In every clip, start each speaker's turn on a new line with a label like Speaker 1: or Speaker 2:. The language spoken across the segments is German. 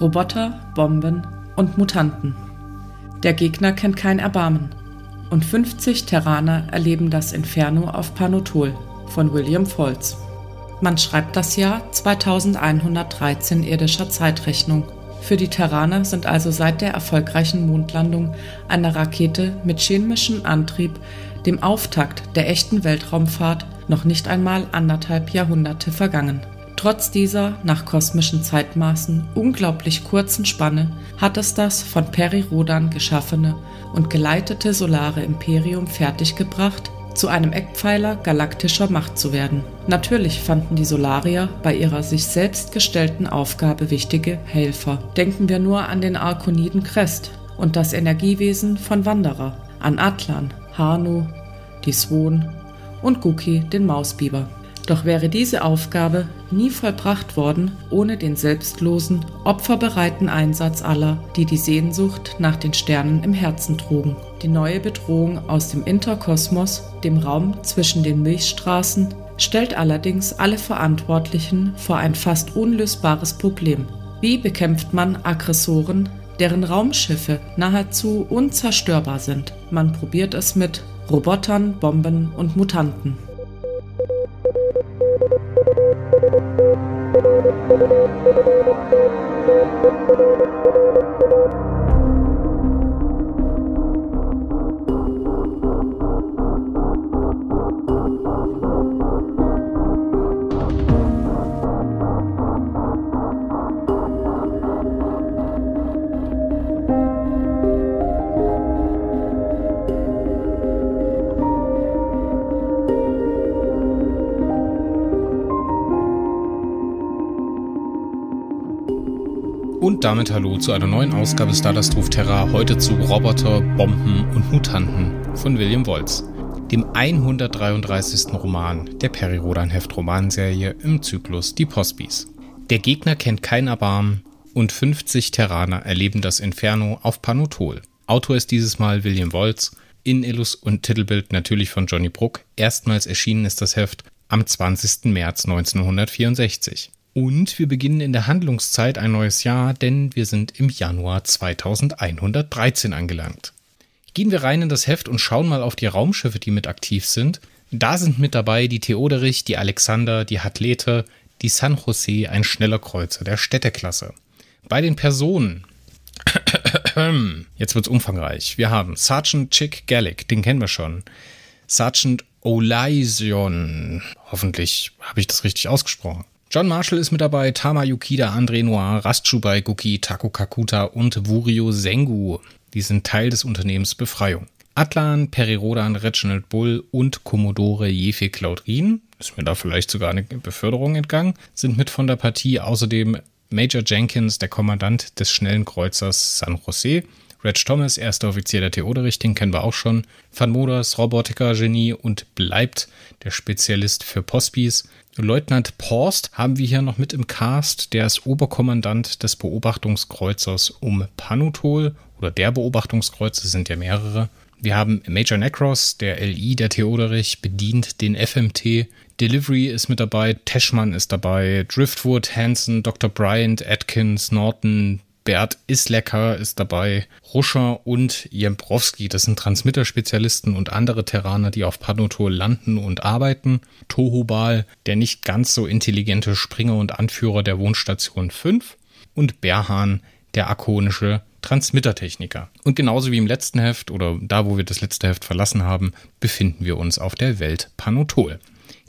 Speaker 1: Roboter, Bomben und Mutanten. Der Gegner kennt kein Erbarmen. Und 50 Terraner erleben das Inferno auf Panotol von William Foltz. Man schreibt das Jahr 2113 irdischer Zeitrechnung. Für die Terraner sind also seit der erfolgreichen Mondlandung einer Rakete mit chemischem Antrieb, dem Auftakt der echten Weltraumfahrt, noch nicht einmal anderthalb Jahrhunderte vergangen. Trotz dieser nach kosmischen Zeitmaßen unglaublich kurzen Spanne hat es das von Peri Rodan geschaffene und geleitete solare Imperium fertiggebracht, zu einem Eckpfeiler galaktischer Macht zu werden. Natürlich fanden die Solarier bei ihrer sich selbst gestellten Aufgabe wichtige Helfer. Denken wir nur an den Arkoniden Crest und das Energiewesen von Wanderer, an Atlan, Hanu, die Swon und Guki, den Mausbiber. Doch wäre diese Aufgabe nie vollbracht worden ohne den selbstlosen, opferbereiten Einsatz aller, die die Sehnsucht nach den Sternen im Herzen trugen. Die neue Bedrohung aus dem Interkosmos, dem Raum zwischen den Milchstraßen, stellt allerdings alle Verantwortlichen vor ein fast unlösbares Problem. Wie bekämpft man Aggressoren, deren Raumschiffe nahezu unzerstörbar sind? Man probiert es mit Robotern, Bomben und Mutanten.
Speaker 2: Und damit hallo zu einer neuen Ausgabe Stardust Ruf Terra, heute zu Roboter, Bomben und Mutanten von William Woltz, dem 133. Roman der Perirodan Heft Romanserie im Zyklus Die Postbis. Der Gegner kennt kein Erbarmen und 50 Terraner erleben das Inferno auf Panotol. Autor ist dieses Mal William Woltz, in Illus und Titelbild natürlich von Johnny Bruck. Erstmals erschienen ist das Heft am 20. März 1964. Und wir beginnen in der Handlungszeit ein neues Jahr, denn wir sind im Januar 2113 angelangt. Gehen wir rein in das Heft und schauen mal auf die Raumschiffe, die mit aktiv sind. Da sind mit dabei die Theoderich, die Alexander, die Hatlete, die San Jose, ein schneller Kreuzer der Städteklasse. Bei den Personen. Jetzt wird's umfangreich. Wir haben Sergeant Chick Gallic, den kennen wir schon. Sergeant Olaision. Hoffentlich habe ich das richtig ausgesprochen. John Marshall ist mit dabei, Tama Yukida, André Noir, Rastschubai Guki, Taku Kakuta und Wurio Sengu. Die sind Teil des Unternehmens Befreiung. Atlan, Perirodan, Reginald Bull und Commodore Jefe Claudrin, ist mir da vielleicht sogar eine Beförderung entgangen, sind mit von der Partie. Außerdem Major Jenkins, der Kommandant des schnellen Kreuzers San Jose, Reg Thomas, erster Offizier der Theoderich, den kennen wir auch schon. Van Moders, Robotiker-Genie und bleibt der Spezialist für Postbis. Leutnant Porst haben wir hier noch mit im Cast. Der ist Oberkommandant des Beobachtungskreuzers um Panutol oder der Beobachtungskreuzer sind ja mehrere. Wir haben Major Necros, der LI der Theoderich, bedient den FMT. Delivery ist mit dabei, Teschmann ist dabei, Driftwood, Hansen, Dr. Bryant, Atkins, Norton, Bert Islecker ist dabei, Ruscher und Jembrowski, das sind Transmitterspezialisten und andere Terraner, die auf Panotol landen und arbeiten. Tohubal, der nicht ganz so intelligente Springer und Anführer der Wohnstation 5 und Berhan, der akonische Transmittertechniker. Und genauso wie im letzten Heft oder da, wo wir das letzte Heft verlassen haben, befinden wir uns auf der Welt Panotol.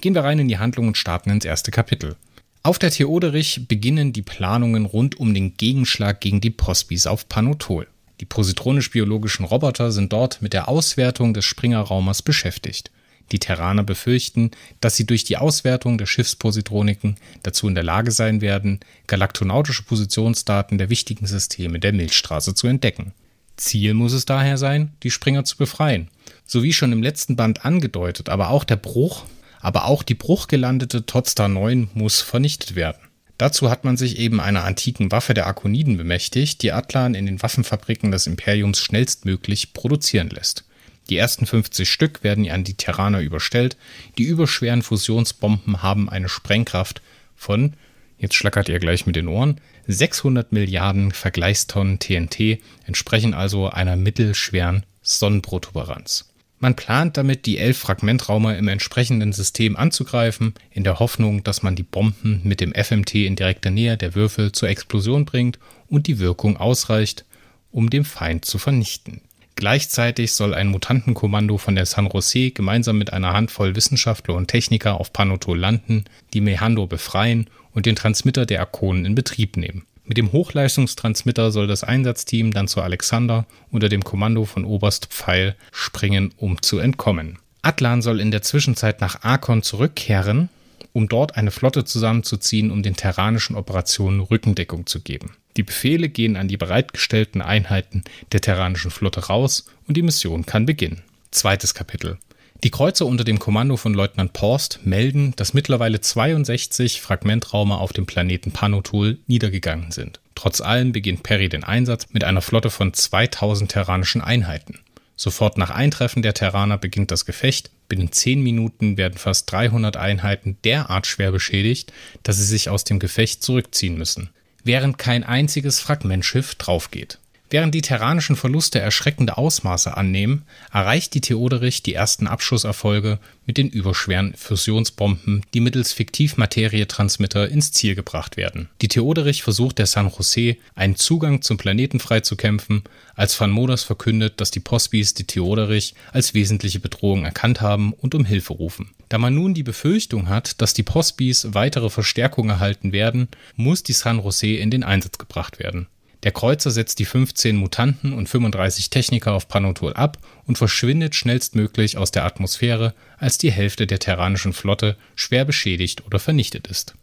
Speaker 2: Gehen wir rein in die Handlung und starten ins erste Kapitel. Auf der Theoderich beginnen die Planungen rund um den Gegenschlag gegen die Postbis auf Panotol. Die positronisch-biologischen Roboter sind dort mit der Auswertung des Springerraumers beschäftigt. Die Terraner befürchten, dass sie durch die Auswertung der Schiffspositroniken dazu in der Lage sein werden, galaktonautische Positionsdaten der wichtigen Systeme der Milchstraße zu entdecken. Ziel muss es daher sein, die Springer zu befreien. So wie schon im letzten Band angedeutet, aber auch der Bruch aber auch die bruchgelandete Totsta 9 muss vernichtet werden. Dazu hat man sich eben einer antiken Waffe der Akoniden bemächtigt, die Atlan in den Waffenfabriken des Imperiums schnellstmöglich produzieren lässt. Die ersten 50 Stück werden an die Terraner überstellt. Die überschweren Fusionsbomben haben eine Sprengkraft von jetzt schlackert ihr gleich mit den Ohren, 600 Milliarden Vergleichstonnen TNT entsprechen also einer mittelschweren Sonnenprotuberanz. Man plant damit, die elf Fragmentraumer im entsprechenden System anzugreifen, in der Hoffnung, dass man die Bomben mit dem FMT in direkter Nähe der Würfel zur Explosion bringt und die Wirkung ausreicht, um den Feind zu vernichten. Gleichzeitig soll ein Mutantenkommando von der San Jose gemeinsam mit einer Handvoll Wissenschaftler und Techniker auf Panotol landen, die Mehando befreien und den Transmitter der Arkonen in Betrieb nehmen. Mit dem Hochleistungstransmitter soll das Einsatzteam dann zu Alexander unter dem Kommando von Oberst Pfeil springen, um zu entkommen. Atlan soll in der Zwischenzeit nach Arkon zurückkehren, um dort eine Flotte zusammenzuziehen, um den terranischen Operationen Rückendeckung zu geben. Die Befehle gehen an die bereitgestellten Einheiten der terranischen Flotte raus und die Mission kann beginnen. Zweites Kapitel. Die Kreuzer unter dem Kommando von Leutnant Porst melden, dass mittlerweile 62 Fragmentraumer auf dem Planeten Panotul niedergegangen sind. Trotz allem beginnt Perry den Einsatz mit einer Flotte von 2000 terranischen Einheiten. Sofort nach Eintreffen der Terraner beginnt das Gefecht. Binnen 10 Minuten werden fast 300 Einheiten derart schwer beschädigt, dass sie sich aus dem Gefecht zurückziehen müssen, während kein einziges Fragmentschiff draufgeht. Während die terranischen Verluste erschreckende Ausmaße annehmen, erreicht die Theoderich die ersten Abschusserfolge mit den überschweren Fusionsbomben, die mittels Fiktivmaterietransmitter ins Ziel gebracht werden. Die Theoderich versucht der San Jose einen Zugang zum Planeten freizukämpfen, als Van Moders verkündet, dass die Pospis die Theoderich als wesentliche Bedrohung erkannt haben und um Hilfe rufen. Da man nun die Befürchtung hat, dass die Pospis weitere Verstärkung erhalten werden, muss die San Jose in den Einsatz gebracht werden. Der Kreuzer setzt die 15 Mutanten und 35 Techniker auf Panotul ab und verschwindet schnellstmöglich aus der Atmosphäre, als die Hälfte der terranischen Flotte schwer beschädigt oder vernichtet ist.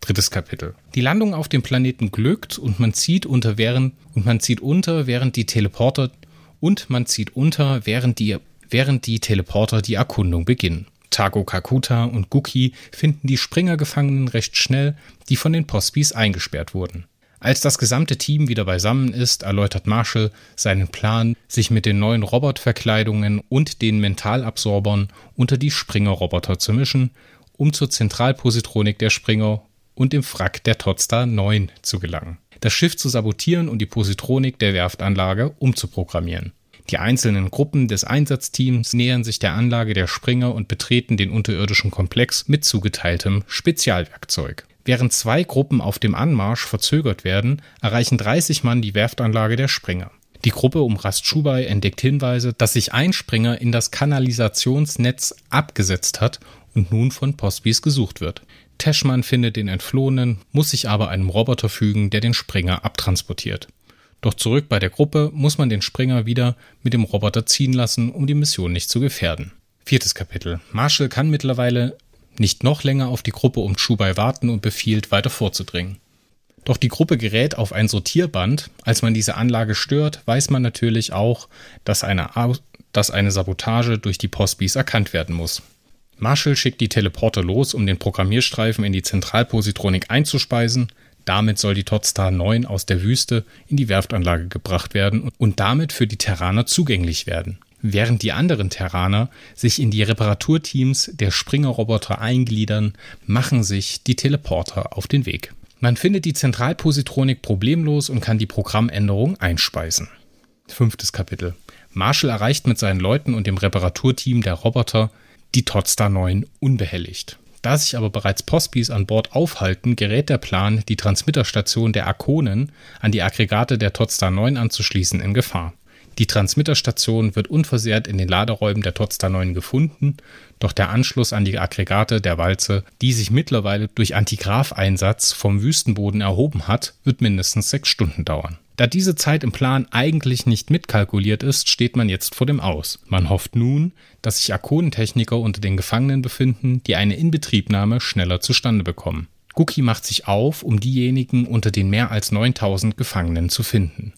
Speaker 2: Drittes Kapitel. Die Landung auf dem Planeten glückt und man zieht unter während und man zieht unter, während die Teleporter und man zieht unter, während die während die Teleporter die Erkundung beginnen. Tago Kakuta und Guki finden die Springergefangenen recht schnell, die von den Pospis eingesperrt wurden. Als das gesamte Team wieder beisammen ist, erläutert Marshall seinen Plan, sich mit den neuen Robotverkleidungen und den Mentalabsorbern unter die Springer-Roboter zu mischen, um zur Zentralpositronik der Springer und dem Wrack der Totstar 9 zu gelangen, das Schiff zu sabotieren und die Positronik der Werftanlage umzuprogrammieren. Die einzelnen Gruppen des Einsatzteams nähern sich der Anlage der Springer und betreten den unterirdischen Komplex mit zugeteiltem Spezialwerkzeug. Während zwei Gruppen auf dem Anmarsch verzögert werden, erreichen 30 Mann die Werftanlage der Springer. Die Gruppe um Rast Schubai entdeckt Hinweise, dass sich ein Springer in das Kanalisationsnetz abgesetzt hat und nun von Postbis gesucht wird. Teschmann findet den Entflohenen, muss sich aber einem Roboter fügen, der den Springer abtransportiert. Doch zurück bei der Gruppe muss man den Springer wieder mit dem Roboter ziehen lassen, um die Mission nicht zu gefährden. Viertes Kapitel. Marshall kann mittlerweile nicht noch länger auf die Gruppe um Chubai warten und befiehlt, weiter vorzudringen. Doch die Gruppe gerät auf ein Sortierband. Als man diese Anlage stört, weiß man natürlich auch, dass eine, dass eine Sabotage durch die Postbis erkannt werden muss. Marshall schickt die Teleporter los, um den Programmierstreifen in die Zentralpositronik einzuspeisen. Damit soll die Totstar 9 aus der Wüste in die Werftanlage gebracht werden und damit für die Terraner zugänglich werden während die anderen Terraner sich in die Reparaturteams der Springer-Roboter eingliedern, machen sich die Teleporter auf den Weg. Man findet die Zentralpositronik problemlos und kann die Programmänderung einspeisen. Fünftes Kapitel. Marshall erreicht mit seinen Leuten und dem Reparaturteam der Roboter die Totstar 9 unbehelligt. Da sich aber bereits Postbis an Bord aufhalten, gerät der Plan, die Transmitterstation der Arkonen an die Aggregate der Totstar 9 anzuschließen, in Gefahr. Die Transmitterstation wird unversehrt in den Laderäumen der Totstar 9 gefunden, doch der Anschluss an die Aggregate der Walze, die sich mittlerweile durch Antigraf-Einsatz vom Wüstenboden erhoben hat, wird mindestens sechs Stunden dauern. Da diese Zeit im Plan eigentlich nicht mitkalkuliert ist, steht man jetzt vor dem Aus. Man hofft nun, dass sich Arkonentechniker unter den Gefangenen befinden, die eine Inbetriebnahme schneller zustande bekommen. Guki macht sich auf, um diejenigen unter den mehr als 9000 Gefangenen zu finden.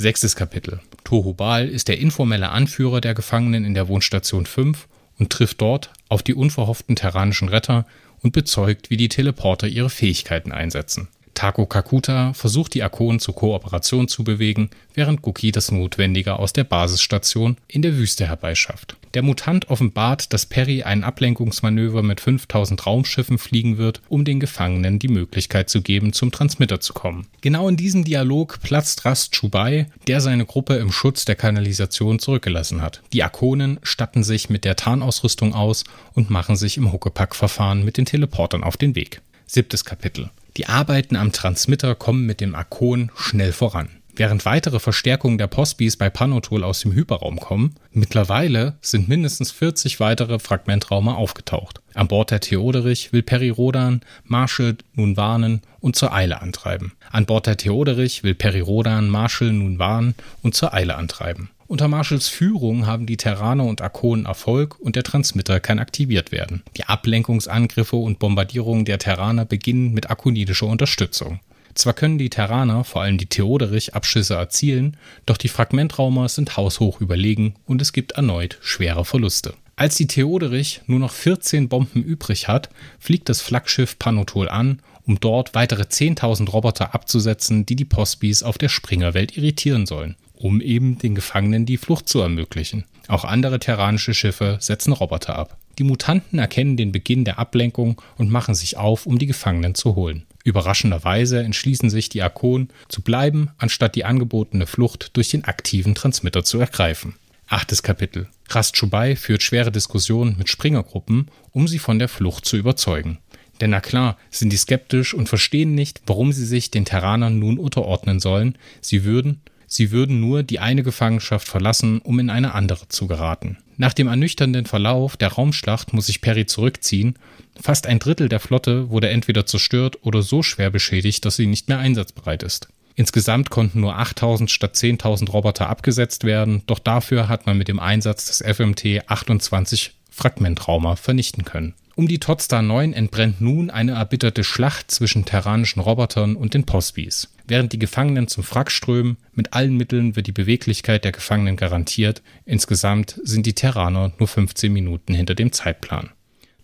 Speaker 2: Sechstes Kapitel. Tohubal ist der informelle Anführer der Gefangenen in der Wohnstation 5 und trifft dort auf die unverhofften terranischen Retter und bezeugt, wie die Teleporter ihre Fähigkeiten einsetzen. Tako Kakuta versucht die Akonen zur Kooperation zu bewegen, während Guki das Notwendige aus der Basisstation in der Wüste herbeischafft. Der Mutant offenbart, dass Perry ein Ablenkungsmanöver mit 5000 Raumschiffen fliegen wird, um den Gefangenen die Möglichkeit zu geben, zum Transmitter zu kommen. Genau in diesem Dialog platzt Rast Chubai, der seine Gruppe im Schutz der Kanalisation zurückgelassen hat. Die Akonen statten sich mit der Tarnausrüstung aus und machen sich im Huckepack-Verfahren mit den Teleportern auf den Weg. Siebtes Kapitel. Die Arbeiten am Transmitter kommen mit dem Akon schnell voran. Während weitere Verstärkungen der Postbis bei Panotol aus dem Hyperraum kommen, mittlerweile sind mindestens 40 weitere Fragmentraume aufgetaucht. An Bord der Theoderich will Peri Rodan Marshall nun warnen und zur Eile antreiben. An Bord der Theoderich will Peri Rodan Marshall nun warnen und zur Eile antreiben. Unter Marshalls Führung haben die Terraner und Arkonen Erfolg und der Transmitter kann aktiviert werden. Die Ablenkungsangriffe und Bombardierungen der Terraner beginnen mit akonidischer Unterstützung. Zwar können die Terraner, vor allem die Theoderich, Abschüsse erzielen, doch die Fragmentraumer sind haushoch überlegen und es gibt erneut schwere Verluste. Als die Theoderich nur noch 14 Bomben übrig hat, fliegt das Flaggschiff Panotol an, um dort weitere 10.000 Roboter abzusetzen, die die Postbis auf der Springerwelt irritieren sollen um eben den Gefangenen die Flucht zu ermöglichen. Auch andere terranische Schiffe setzen Roboter ab. Die Mutanten erkennen den Beginn der Ablenkung und machen sich auf, um die Gefangenen zu holen. Überraschenderweise entschließen sich die Arkon zu bleiben, anstatt die angebotene Flucht durch den aktiven Transmitter zu ergreifen. Achtes Kapitel. Rast Chubai führt schwere Diskussionen mit Springergruppen, um sie von der Flucht zu überzeugen. Denn na klar, sind die skeptisch und verstehen nicht, warum sie sich den Terranern nun unterordnen sollen. Sie würden, Sie würden nur die eine Gefangenschaft verlassen, um in eine andere zu geraten. Nach dem ernüchternden Verlauf der Raumschlacht muss sich Perry zurückziehen. Fast ein Drittel der Flotte wurde entweder zerstört oder so schwer beschädigt, dass sie nicht mehr einsatzbereit ist. Insgesamt konnten nur 8000 statt 10.000 Roboter abgesetzt werden, doch dafür hat man mit dem Einsatz des FMT 28 Fragmentraumer vernichten können. Um die Totstar 9 entbrennt nun eine erbitterte Schlacht zwischen terranischen Robotern und den Postbis. Während die Gefangenen zum Frack strömen, mit allen Mitteln wird die Beweglichkeit der Gefangenen garantiert. Insgesamt sind die Terraner nur 15 Minuten hinter dem Zeitplan.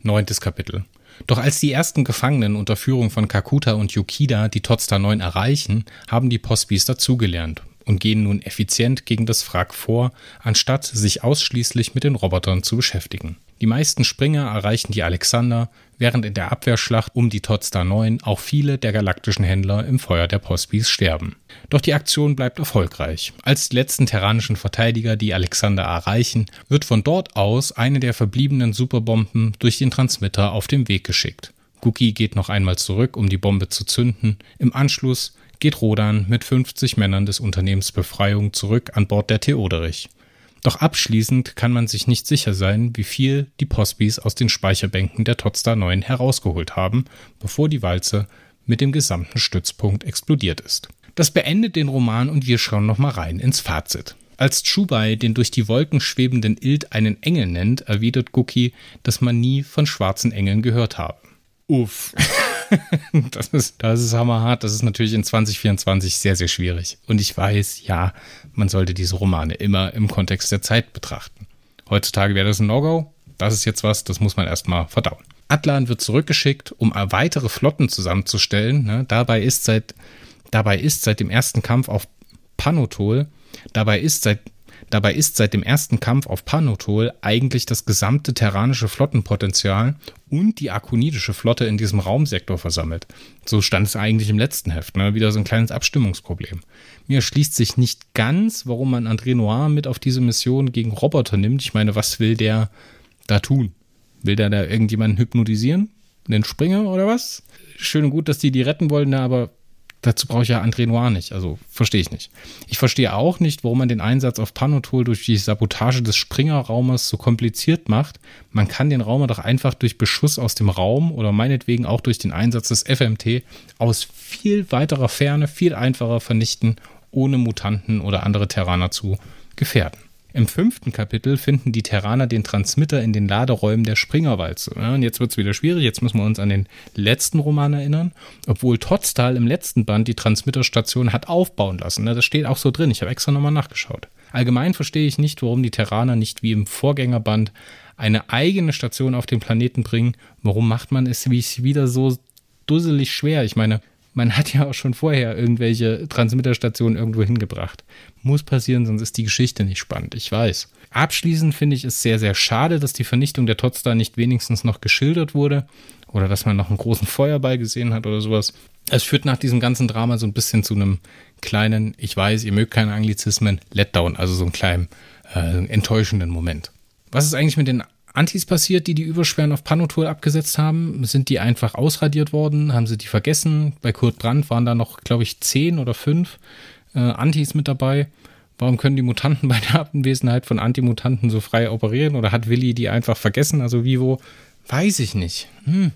Speaker 2: Neuntes Kapitel. Doch als die ersten Gefangenen unter Führung von Kakuta und Yukida die Totstar 9 erreichen, haben die Postbis dazugelernt und gehen nun effizient gegen das Wrack vor, anstatt sich ausschließlich mit den Robotern zu beschäftigen. Die meisten Springer erreichen die Alexander, während in der Abwehrschlacht um die Totstar 9 auch viele der galaktischen Händler im Feuer der Postbis sterben. Doch die Aktion bleibt erfolgreich. Als die letzten terranischen Verteidiger die Alexander erreichen, wird von dort aus eine der verbliebenen Superbomben durch den Transmitter auf den Weg geschickt. Guki geht noch einmal zurück, um die Bombe zu zünden. Im Anschluss geht Rodan mit 50 Männern des Unternehmens Befreiung zurück an Bord der Theoderich. Doch abschließend kann man sich nicht sicher sein, wie viel die Postbis aus den Speicherbänken der Totstar 9 herausgeholt haben, bevor die Walze mit dem gesamten Stützpunkt explodiert ist. Das beendet den Roman und wir schauen nochmal rein ins Fazit. Als Chubai den durch die Wolken schwebenden Ild einen Engel nennt, erwidert Guki, dass man nie von schwarzen Engeln gehört habe. Uff. das, ist, das ist hammerhart. Das ist natürlich in 2024 sehr, sehr schwierig. Und ich weiß, ja, man sollte diese Romane immer im Kontext der Zeit betrachten. Heutzutage wäre das ein No-Go. Das ist jetzt was, das muss man erstmal verdauen. Atlan wird zurückgeschickt, um weitere Flotten zusammenzustellen. Ne? Dabei, ist seit, dabei ist seit dem ersten Kampf auf Panotol, dabei ist seit Dabei ist seit dem ersten Kampf auf Panotol eigentlich das gesamte terranische Flottenpotenzial und die akonidische Flotte in diesem Raumsektor versammelt. So stand es eigentlich im letzten Heft, ne? wieder so ein kleines Abstimmungsproblem. Mir schließt sich nicht ganz, warum man André Noir mit auf diese Mission gegen Roboter nimmt. Ich meine, was will der da tun? Will der da irgendjemanden hypnotisieren? Den Springer oder was? Schön und gut, dass die die retten wollen, ne? aber Dazu brauche ich ja André Noir nicht. Also verstehe ich nicht. Ich verstehe auch nicht, warum man den Einsatz auf Panotol durch die Sabotage des Springerraumes so kompliziert macht. Man kann den Raum doch einfach durch Beschuss aus dem Raum oder meinetwegen auch durch den Einsatz des FMT aus viel weiterer Ferne viel einfacher vernichten, ohne Mutanten oder andere Terraner zu gefährden. Im fünften Kapitel finden die Terraner den Transmitter in den Laderäumen der Springerwalze. Und jetzt wird es wieder schwierig. Jetzt müssen wir uns an den letzten Roman erinnern. Obwohl Totztal im letzten Band die Transmitterstation hat aufbauen lassen. Ne? Das steht auch so drin. Ich habe extra nochmal nachgeschaut. Allgemein verstehe ich nicht, warum die Terraner nicht wie im Vorgängerband eine eigene Station auf den Planeten bringen. Warum macht man es wieder so dusselig schwer? Ich meine, man hat ja auch schon vorher irgendwelche Transmitterstationen irgendwo hingebracht. Muss passieren, sonst ist die Geschichte nicht spannend, ich weiß. Abschließend finde ich es sehr, sehr schade, dass die Vernichtung der Totstar nicht wenigstens noch geschildert wurde oder dass man noch einen großen Feuerball gesehen hat oder sowas. Es führt nach diesem ganzen Drama so ein bisschen zu einem kleinen, ich weiß, ihr mögt keine Anglizismen, Letdown, also so einen kleinen äh, enttäuschenden Moment. Was ist eigentlich mit den Antis passiert, die die Übersperren auf Panotul abgesetzt haben? Sind die einfach ausradiert worden? Haben sie die vergessen? Bei Kurt Brandt waren da noch, glaube ich, zehn oder fünf äh, Antis mit dabei. Warum können die Mutanten bei der Abwesenheit von Antimutanten so frei operieren? Oder hat Willi die einfach vergessen? Also Vivo? Weiß ich nicht. Hm.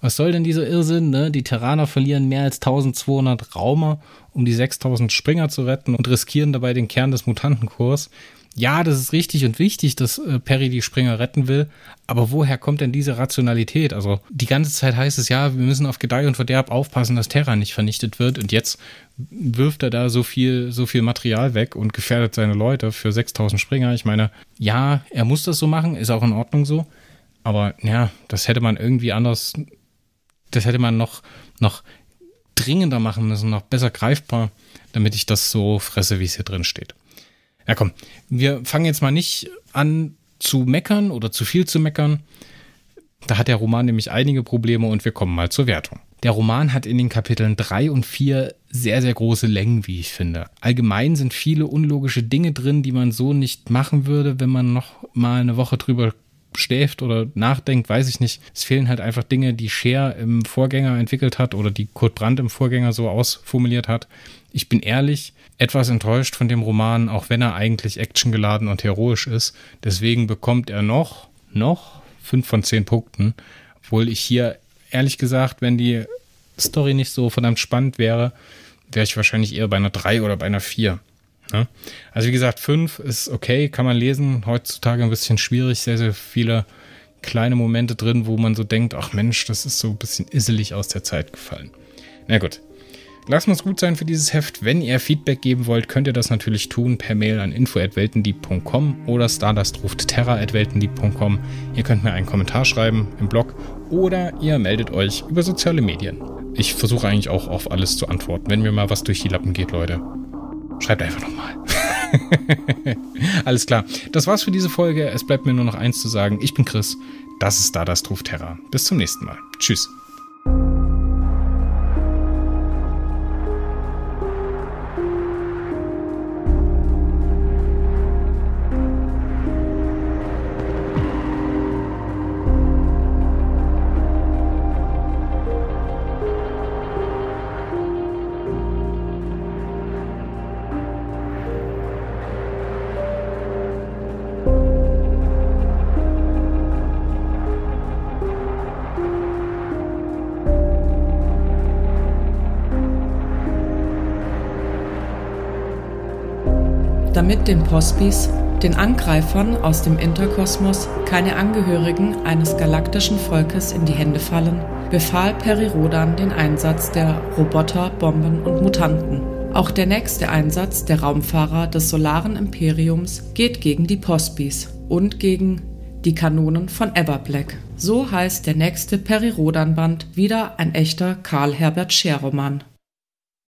Speaker 2: Was soll denn dieser Irrsinn? Ne? Die Terraner verlieren mehr als 1200 Raumer, um die 6000 Springer zu retten und riskieren dabei den Kern des Mutantenkurs ja, das ist richtig und wichtig, dass äh, Perry die Springer retten will, aber woher kommt denn diese Rationalität? Also die ganze Zeit heißt es ja, wir müssen auf Gedeih und Verderb aufpassen, dass Terra nicht vernichtet wird und jetzt wirft er da so viel, so viel Material weg und gefährdet seine Leute für 6000 Springer. Ich meine, ja, er muss das so machen, ist auch in Ordnung so, aber ja, das hätte man irgendwie anders, das hätte man noch, noch dringender machen müssen, noch besser greifbar, damit ich das so fresse, wie es hier drin steht. Ja, komm, wir fangen jetzt mal nicht an zu meckern oder zu viel zu meckern. Da hat der Roman nämlich einige Probleme und wir kommen mal zur Wertung. Der Roman hat in den Kapiteln 3 und 4 sehr, sehr große Längen, wie ich finde. Allgemein sind viele unlogische Dinge drin, die man so nicht machen würde, wenn man noch mal eine Woche drüber schläft oder nachdenkt, weiß ich nicht. Es fehlen halt einfach Dinge, die Cher im Vorgänger entwickelt hat oder die Kurt Brandt im Vorgänger so ausformuliert hat. Ich bin ehrlich, etwas enttäuscht von dem Roman, auch wenn er eigentlich actiongeladen und heroisch ist. Deswegen bekommt er noch, noch fünf von zehn Punkten. Obwohl ich hier, ehrlich gesagt, wenn die Story nicht so verdammt spannend wäre, wäre ich wahrscheinlich eher bei einer drei oder bei einer vier. Ne? Also wie gesagt, fünf ist okay, kann man lesen. Heutzutage ein bisschen schwierig, sehr, sehr viele kleine Momente drin, wo man so denkt, ach Mensch, das ist so ein bisschen isselig aus der Zeit gefallen. Na gut, Lasst uns gut sein für dieses Heft. Wenn ihr Feedback geben wollt, könnt ihr das natürlich tun per Mail an info.weltendieb.com oder Stardust ruft terra.weltendieb.com. Ihr könnt mir einen Kommentar schreiben im Blog oder ihr meldet euch über soziale Medien. Ich versuche eigentlich auch auf alles zu antworten, wenn mir mal was durch die Lappen geht, Leute. Schreibt einfach nochmal. Alles klar. Das war's für diese Folge. Es bleibt mir nur noch eins zu sagen. Ich bin Chris. Das ist Stardust ruft Terra. Bis zum nächsten Mal. Tschüss.
Speaker 1: Damit den Pospis, den Angreifern aus dem Interkosmos, keine Angehörigen eines galaktischen Volkes in die Hände fallen, befahl Perirodan den Einsatz der Roboter, Bomben und Mutanten. Auch der nächste Einsatz der Raumfahrer des Solaren Imperiums geht gegen die Pospis und gegen die Kanonen von Everblack. So heißt der nächste Perirodan-Band wieder ein echter Karl Herbert Scher-Roman.